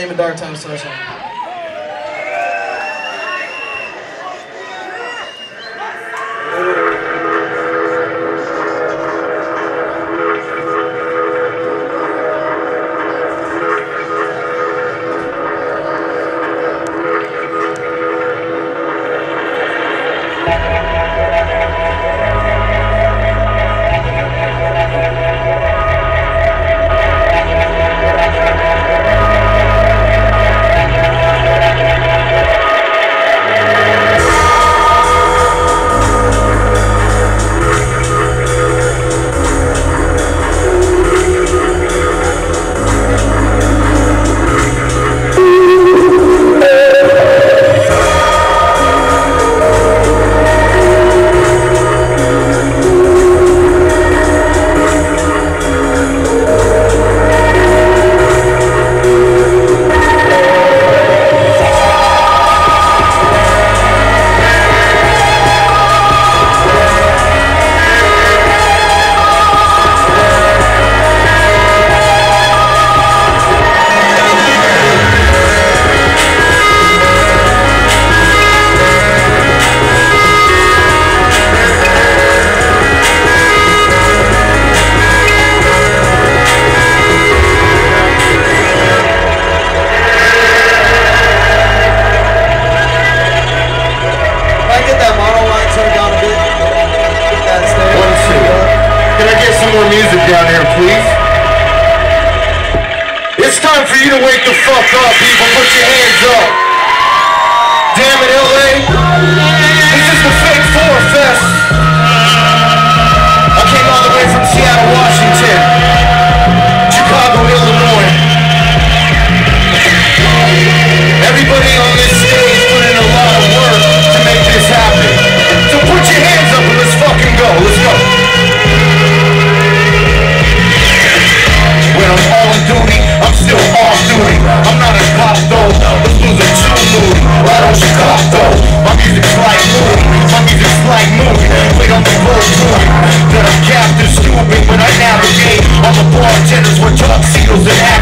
name of Dark Time Sunshine. wake the fuck up, people. Put your hands up. Damn it, LA. This is the fake forest. fest. I came all the way from Seattle, Washington. the bartenders were tuxedos and hats.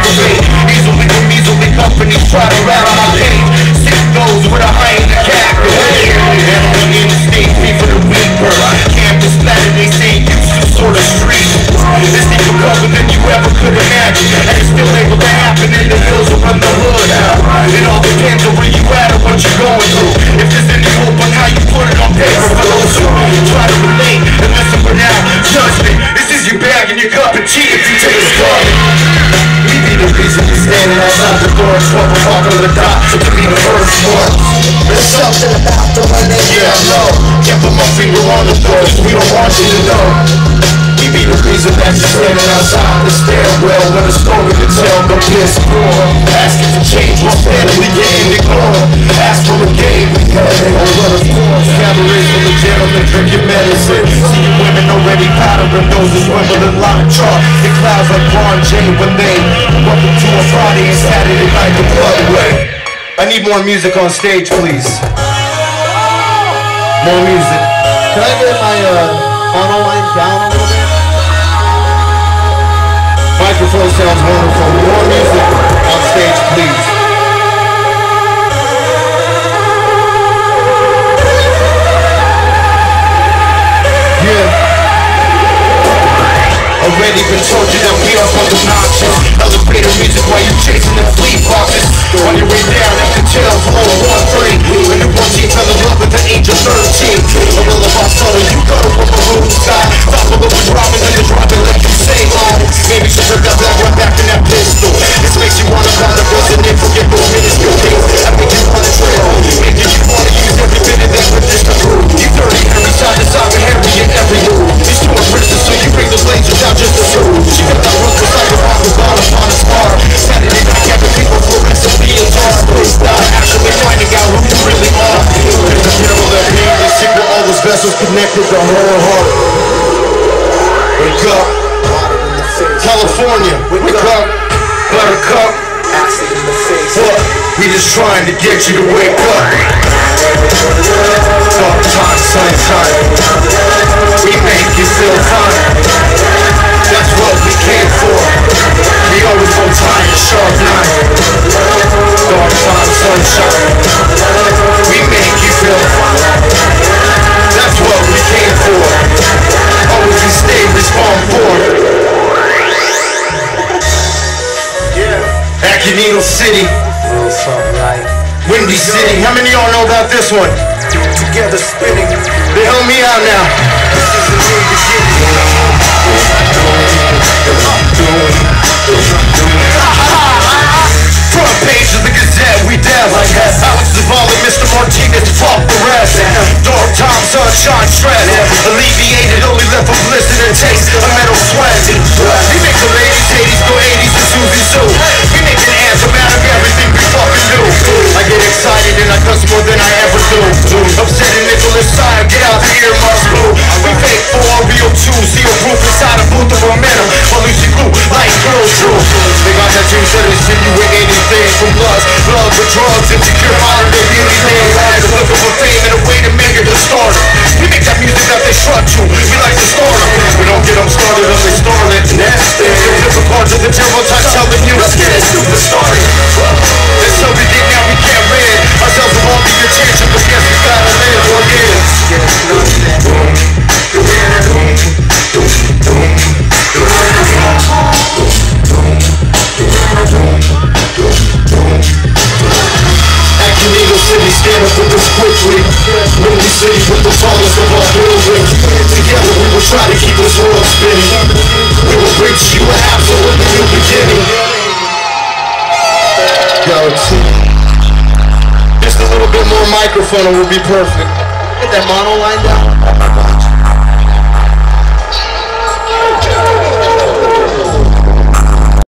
short There's something about the way they Yeah, I know Can't put my finger on the doors We don't want you to know We be the reason that you're standing outside the stairwell When a story to tell, go piss poor Asking for change, what's better, we getting ignored Ask for a game, we got it on what of course Cabarets for the gentlemen, drink your medicine See women already powdering noses, rumbling like a chalk, The clouds like Ron J. Renee Welcome to a Friday and Saturday night, the Broadway. way more music on stage, please. More music. Can I get my uh, funnel line down a little bit? Microphone sounds wonderful. More music on stage, please. Yeah. Already been told you that we are the nonsense Elevator music while you're chasing the fleet boxes On your way after tell from 013 When you want fell in love with the angel 13 A will of our son, you got those connected to her heart Wake up California, wake up Buttercup. What? We just trying to get you to wake up. Dark time, sunshine. We make you feel fine. That's what we came for. We always on time, sharp nine Needle City. Windy City. How many of y'all know about this one? Together spinning. They help me out now. This is a new beginning. Front page of the Gazette, we down like that. Alex Zavala, Mr. Martinez, fuck the rest. Dark time, sunshine, stress. Alleviated, only left with bliss and taste love with drugs, insecure modern day beauty. Right, looking for fame and a way to make it a starter. We make that music that they strut to. We like to start 'em. We don't get them started unless they start it. Nasty. The cards of the devil, touch telling you, let's get it super City with the tallest of all buildings. Together we will try to keep this world spinning. We will bring to you an absolutely new beginning. Yo, just a little bit more microphone and we'll be perfect. Get that mono line down.